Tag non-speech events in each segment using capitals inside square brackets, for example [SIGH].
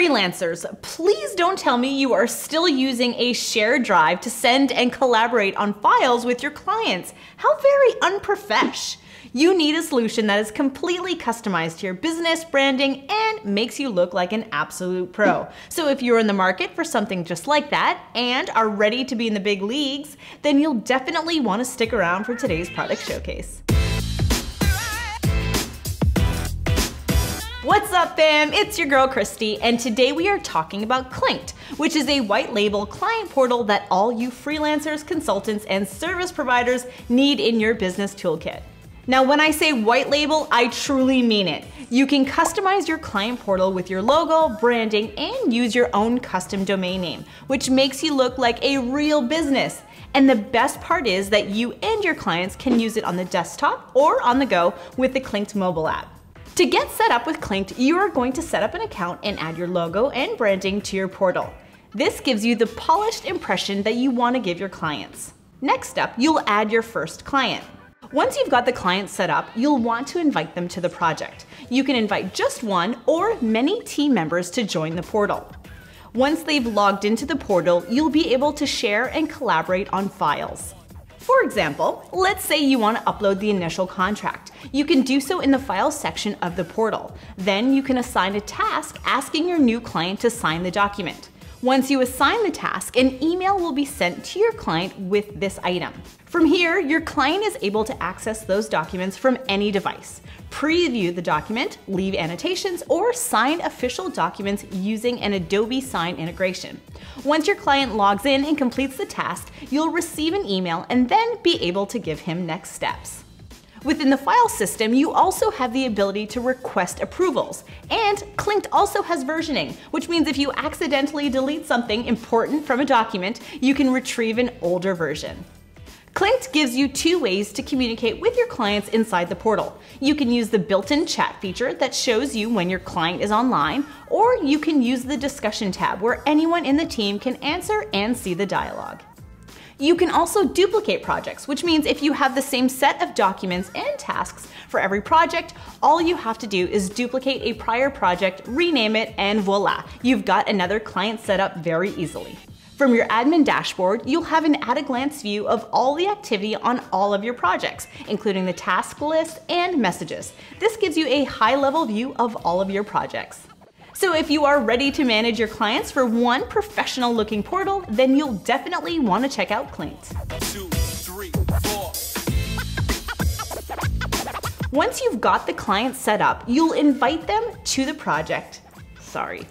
Freelancers, please don't tell me you are still using a shared drive to send and collaborate on files with your clients. How very unprofesh. You need a solution that is completely customized to your business, branding, and makes you look like an absolute pro. So if you're in the market for something just like that and are ready to be in the big leagues, then you'll definitely want to stick around for today's product showcase. What's up fam? It's your girl Christy and today we are talking about Clinked, which is a white label client portal that all you freelancers, consultants, and service providers need in your business toolkit. Now when I say white label, I truly mean it. You can customize your client portal with your logo, branding, and use your own custom domain name, which makes you look like a real business. And the best part is that you and your clients can use it on the desktop or on the go with the Clinked mobile app. To get set up with Clinked, you are going to set up an account and add your logo and branding to your portal. This gives you the polished impression that you want to give your clients. Next up, you'll add your first client. Once you've got the client set up, you'll want to invite them to the project. You can invite just one or many team members to join the portal. Once they've logged into the portal, you'll be able to share and collaborate on files. For example, let's say you want to upload the initial contract. You can do so in the Files section of the portal. Then you can assign a task asking your new client to sign the document. Once you assign the task, an email will be sent to your client with this item. From here, your client is able to access those documents from any device, preview the document, leave annotations, or sign official documents using an Adobe Sign integration. Once your client logs in and completes the task, you'll receive an email and then be able to give him next steps. Within the file system, you also have the ability to request approvals. And Clinked also has versioning, which means if you accidentally delete something important from a document, you can retrieve an older version. Clinked gives you two ways to communicate with your clients inside the portal. You can use the built-in chat feature that shows you when your client is online, or you can use the discussion tab where anyone in the team can answer and see the dialogue. You can also duplicate projects, which means if you have the same set of documents and tasks for every project, all you have to do is duplicate a prior project, rename it, and voila, you've got another client set up very easily. From your admin dashboard, you'll have an at-a-glance view of all the activity on all of your projects, including the task list and messages. This gives you a high-level view of all of your projects. So if you are ready to manage your clients for one professional looking portal, then you'll definitely want to check out Clinked. [LAUGHS] Once you've got the client set up, you'll invite them to the project. Sorry.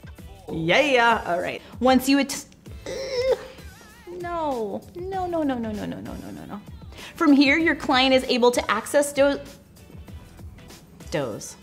Yeah, yeah, all right. Once you, no, no, no, no, no, no, no, no, no, no, no. From here, your client is able to access those, those.